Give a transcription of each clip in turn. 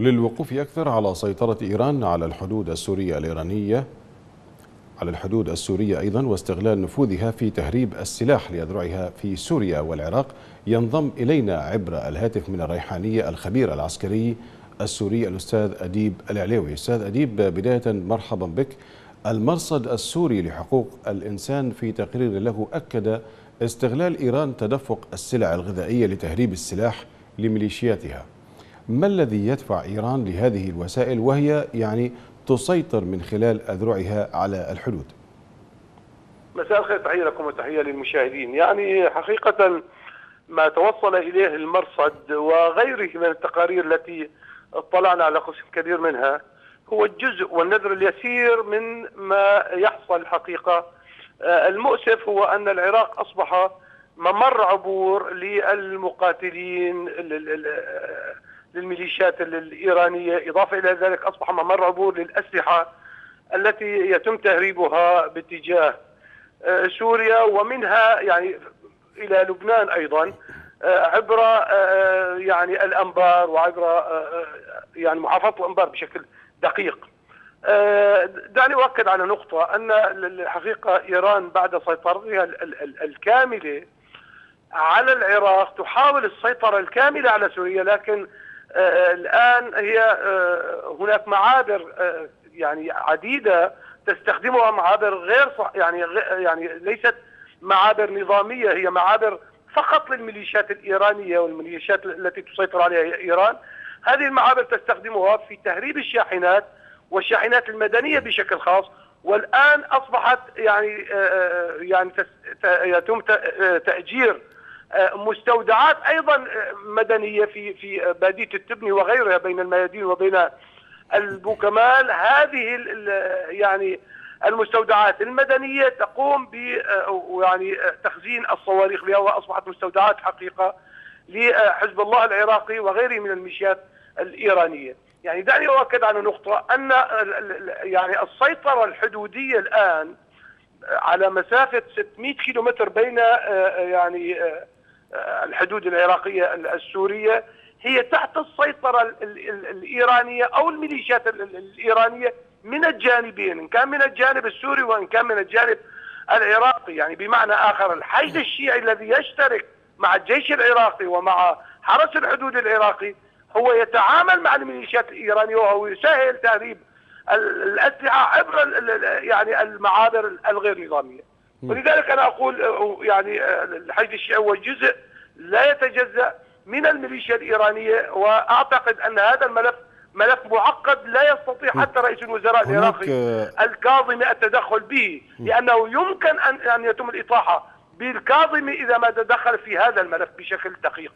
للوقوف أكثر على سيطرة إيران على الحدود السورية الإيرانية على الحدود السورية أيضا واستغلال نفوذها في تهريب السلاح لأذرعها في سوريا والعراق. ينضم إلينا عبر الهاتف من الريحانية الخبير العسكري السوري الأستاذ أديب العليوي. أستاذ أديب بداية مرحبا بك. المرصد السوري لحقوق الإنسان في تقرير له أكد استغلال إيران تدفق السلع الغذائية لتهريب السلاح لميليشياتها. ما الذي يدفع إيران لهذه الوسائل وهي يعني تسيطر من خلال أذرعها على الحدود؟ مساء الخير تحية لكم وتحية للمشاهدين. يعني حقيقة ما توصل إليه المرصد وغيره من التقارير التي اطلعنا على قسم كبير منها هو الجزء والنذر اليسير من ما يحصل حقيقة. المؤسف هو أن العراق أصبح ممر عبور للمقاتلين للميليشيات الإيرانية إضافة إلى ذلك أصبح ممر عبور للأسلحة التي يتم تهريبها باتجاه سوريا ومنها يعني إلى لبنان أيضا عبر يعني الأنبار وعبر يعني محافظة الأنبار بشكل دقيق. دعني أؤكد على نقطة أن الحقيقة إيران بعد سيطرتها الكاملة على العراق تحاول السيطرة الكاملة على سوريا لكن الآن هي هناك معابر يعني عديدة تستخدمها معابر غير صح يعني يعني ليست معابر نظامية هي معابر فقط للميليشيات الإيرانية والميليشيات التي تسيطر عليها إيران. هذه المعابر تستخدمها في تهريب الشاحنات والشاحنات المدنية بشكل خاص والآن أصبحت يعني يعني يتم تأجير مستودعات أيضا مدنية في في بادية التبني وغيرها بين الميادين وبين البوكمال هذه يعني المستودعات المدنية تقوم ب يعني تخزين الصواريخ بها وأصبحت مستودعات حقيقة لحزب الله العراقي وغيره من الميليشيات الإيرانية. يعني دعني أؤكد على نقطة أن يعني السيطرة الحدودية الآن على مسافة 600 كيلومتر بين يعني الحدود العراقية السورية هي تحت السيطرة الإيرانية أو الميليشيات الإيرانية من الجانبين إن كان من الجانب السوري وإن كان من الجانب العراقي. يعني بمعنى آخر الحشد الشيعي الذي يشترك مع الجيش العراقي ومع حرس الحدود العراقي هو يتعامل مع الميليشيات الإيرانية وهو يسهل تهريب الأسلحة عبر يعني المعابر الغير نظامية. ولذلك أنا أقول يعني الحشد الشيعي هو جزء لا يتجزأ من الميليشيا الإيرانية وأعتقد أن هذا الملف ملف معقد لا يستطيع حتى رئيس الوزراء العراقي الكاظمي التدخل به لأنه يمكن أن أن يتم الإطاحة بالكاظمي إذا ما تدخل في هذا الملف بشكل دقيق.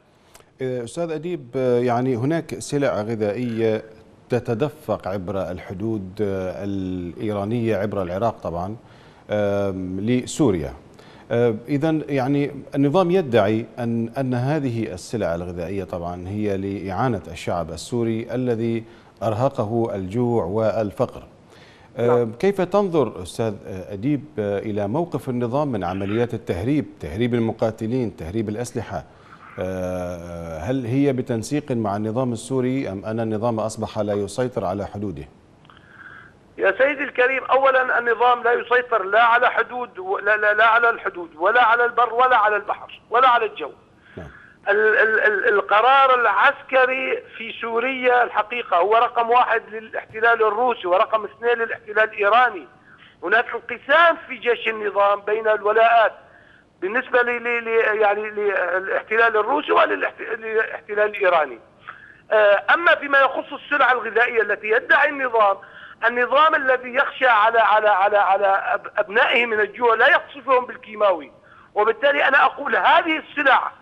أستاذ أديب يعني هناك سلع غذائية تتدفق عبر الحدود الإيرانية عبر العراق طبعا. لسوريا. إذا يعني النظام يدعي أن أن هذه السلع الغذائية طبعا هي لإعانة الشعب السوري الذي أرهقه الجوع والفقر. نعم. كيف تنظر أستاذ أديب إلى موقف النظام من عمليات التهريب تهريب المقاتلين تهريب الأسلحة؟ هل هي بتنسيق مع النظام السوري أم أن النظام أصبح لا يسيطر على حدوده؟ يا سيدي الكريم اولا النظام لا يسيطر لا على حدود لا, لا, لا على الحدود ولا على البر ولا على البحر ولا على الجو. ال ال ال القرار العسكري في سوريا الحقيقة هو رقم واحد للاحتلال الروسي ورقم اثنين للاحتلال الإيراني. هناك انقسام في جيش النظام بين الولاءات بالنسبة ل يعني للاحتلال الروسي وللاحتلال الإيراني. أما فيما يخص السلع الغذائية التي يدعي النظام النظام الذي يخشى على على على على أبنائه من الجوع لا يقصفهم بالكيماوي. وبالتالي أنا أقول هذه السلع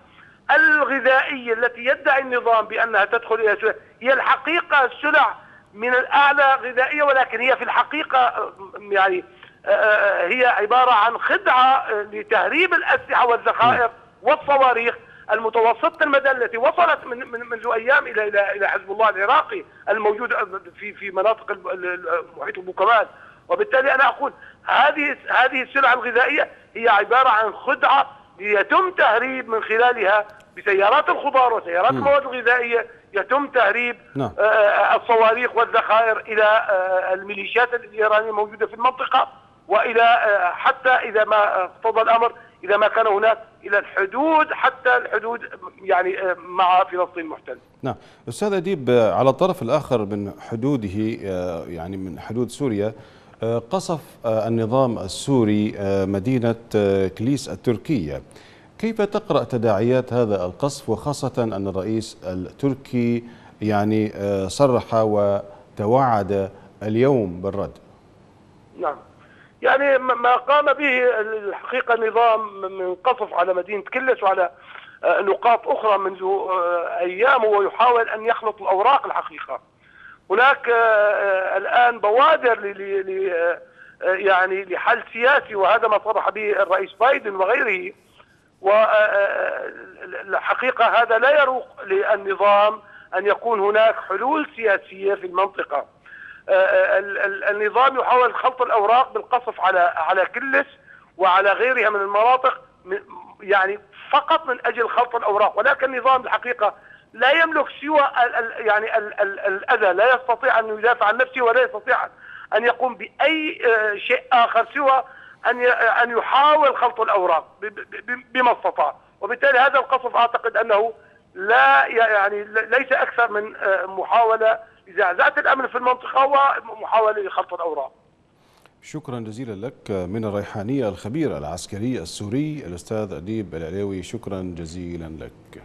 الغذائية التي يدعي النظام بأنها تدخل إلى سوريا هي الحقيقة السلع من الأعلى غذائية ولكن هي في الحقيقة يعني هي عبارة عن خدعة لتهريب الأسلحة والذخائر والصواريخ المتوسطة المدى التي وصلت من من منذ أيام إلى إلى إلى حزب الله العراقي الموجود في في مناطق محيط البوكمان وبالتالي أنا أقول هذه هذه السلع الغذائية هي عبارة عن خدعة يتم تهريب من خلالها بسيارات الخضار وسيارات المواد الغذائية يتم تهريب نعم. الصواريخ والذخائر إلى الميليشيات الإيرانية الموجودة في المنطقة وإلى حتى إذا ما اقتضى الأمر إذا ما كان هناك إلى الحدود حتى الحدود يعني مع فلسطين المحتله. نعم، أستاذ أديب على الطرف الآخر من حدوده يعني من حدود سوريا قصف النظام السوري مدينة كليس التركية. كيف تقرأ تداعيات هذا القصف وخاصة أن الرئيس التركي يعني صرح وتوعد اليوم بالرد؟ نعم. يعني ما قام به الحقيقة النظام من قصف على مدينة كلس وعلى نقاط أخرى منذ أيام ويحاول أن يخلط الأوراق الحقيقة. هناك الآن بوادر ل يعني لحل سياسي وهذا ما صرح به الرئيس بايدن وغيره. والحقيقة هذا لا يروق للنظام أن يكون هناك حلول سياسية في المنطقة. النظام يحاول خلط الأوراق بالقصف على على كلس وعلى غيرها من المناطق يعني فقط من أجل خلط الأوراق ولكن النظام الحقيقة لا يملك سوى يعني الأذى لا يستطيع أن يدافع عن نفسه ولا يستطيع أن يقوم بأي شيء آخر سوى أن أن يحاول خلط الأوراق بما استطاع. وبالتالي هذا القصف أعتقد أنه لا يعني ليس أكثر من محاولة. زعزعة الأمن في المنطقة ومحاولة لخلط الأوراق. شكرا جزيلا لك من الريحانية الخبير العسكري السوري الأستاذ أديب العليوي. شكرا جزيلا لك.